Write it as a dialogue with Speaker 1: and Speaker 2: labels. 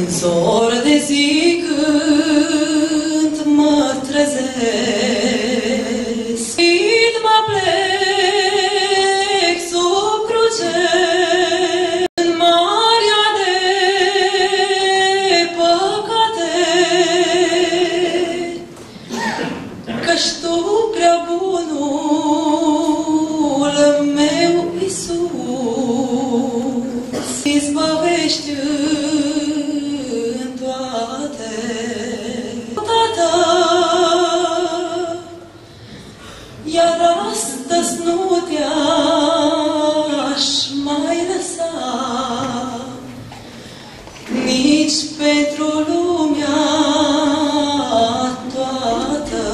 Speaker 1: În zor de zi când mă trezesc, când mă plec sub cruce, în marea de păcate, Căci Tu, prea bunul meu Iisus, izbăvești Iar astăzi nu te-aș mai lăsa. Pentru lumea toată.